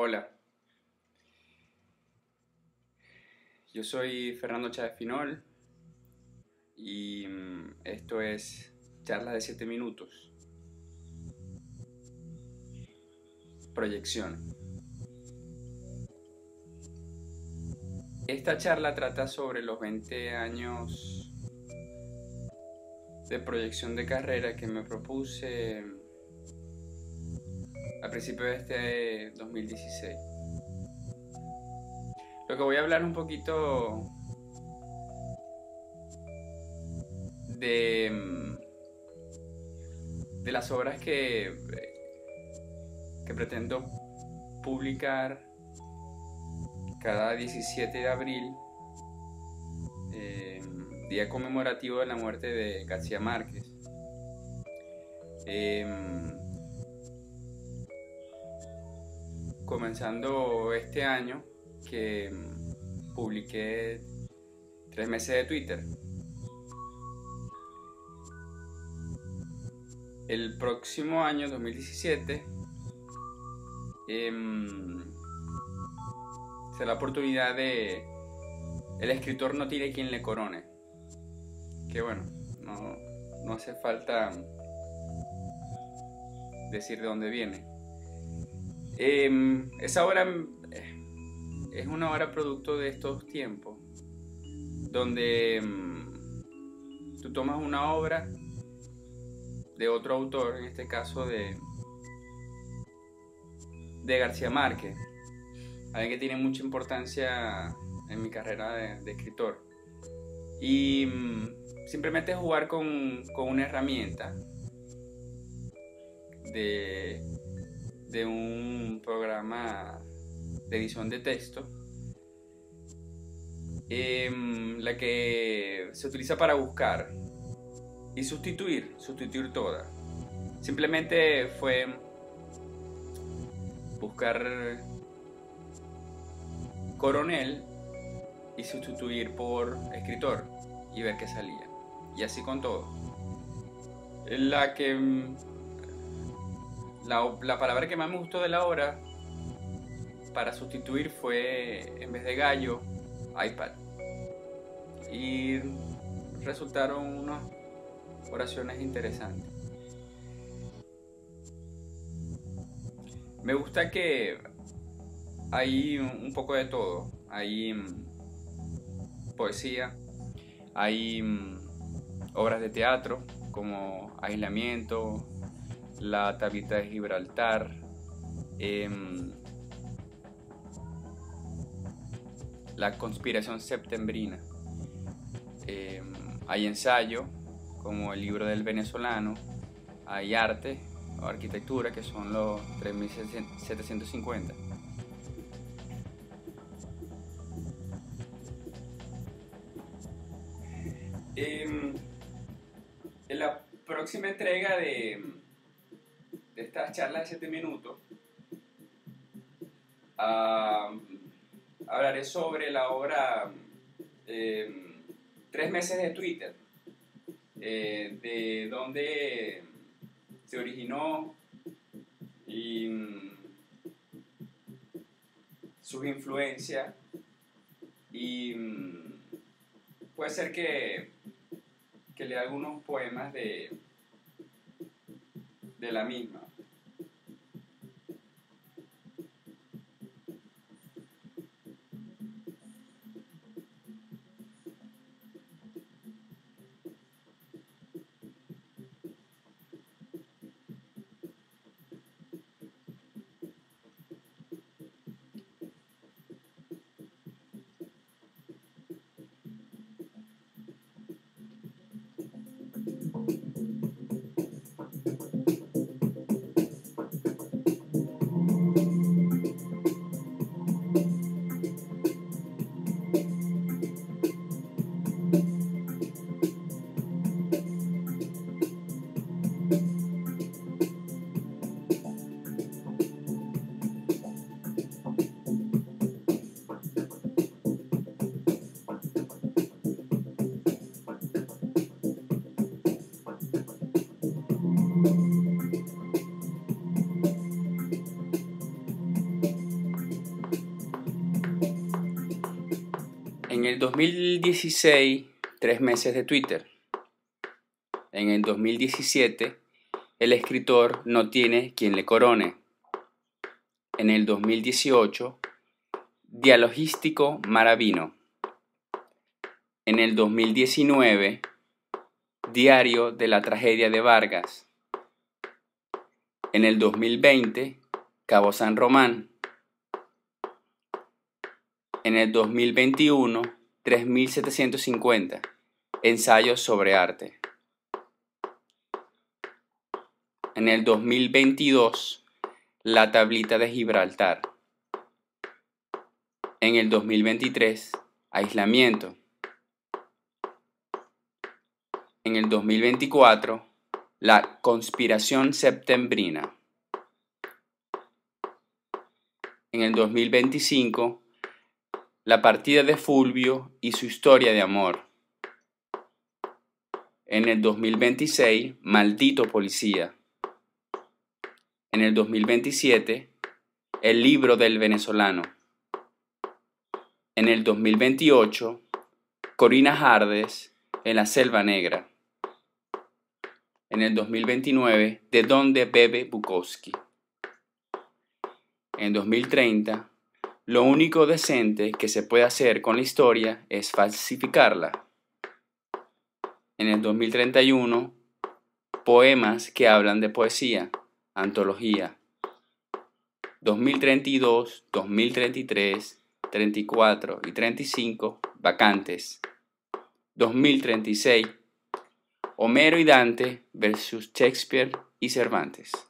Hola, yo soy Fernando Chávez Finol y mm, esto es Charlas de 7 minutos. Proyección. Esta charla trata sobre los 20 años de proyección de carrera que me propuse a principios de este 2016. Lo que voy a hablar un poquito de, de las obras que, que pretendo publicar cada 17 de abril, eh, día conmemorativo de la muerte de García Márquez. Em, comenzando este año que mm, publiqué tres meses de Twitter. El próximo año, 2017, em, será la oportunidad de el escritor no tiene quien le corone. Que bueno, no, no hace falta decir de dónde viene. Em, esa obra eh, es una obra producto de estos tiempos, donde em, tú tomas una obra de otro autor, en este caso de, de García Márquez, alguien que tiene mucha importancia en mi carrera de, escritor. Y em, simplemente jugar con, con una herramienta de de un programa de edición de texto, em, la que se utiliza para buscar y sustituir, sustituir toda. Simplemente fue buscar coronel y sustituir por escritor y ver qué salía. Y así con todo. La que la, palabra que más me gustó de la obra para sustituir fue, en vez de gallo, iPad. Y resultaron unas oraciones interesantes. Me gusta que hay un poco de todo. Hay mm, poesía, hay mm, obras de teatro como Aislamiento, la tablita de Gibraltar, em, la conspiración septembrina. Em, hay ensayo, como el libro del venezolano, hay arte o arquitectura, que son los 3750. Em, en la próxima entrega de de estas charlas de 7 minutos, hablaré sobre la obra em, Tres meses de Twitter, eh, de dónde se originó y mm, sus influencias y mm, puede ser que, que lea algunos poemas de, de la misma. En el 2016, tres meses de Twitter. En el 2017, el escritor no tiene quien le corone. En el 2018, Dialogístico Maravino. En el 2019, Diario de la Tragedia de Vargas. En el 2020, Cabo San Román. En el 2021, 3750, Ensayos sobre arte. En el 2022, La tablita de Gibraltar. En el 2023, Aislamiento. En el 2024, La conspiración septembrina. En el 2025, La partida de Fulvio y su historia de amor. En el 2026, Maldito Policía. En el 2027, El libro del venezolano. En el 2028, Corina Hardes en la Selva Negra. En el 2029, De dónde bebe Bukowski. En 2030, lo único decente que se puede hacer con la historia es falsificarla. En el 2031, poemas que hablan de poesía, antología. 2032, 2033, 34 y 35, vacantes. 2036, Homero y Dante versus Shakespeare y Cervantes.